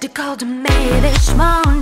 Said he called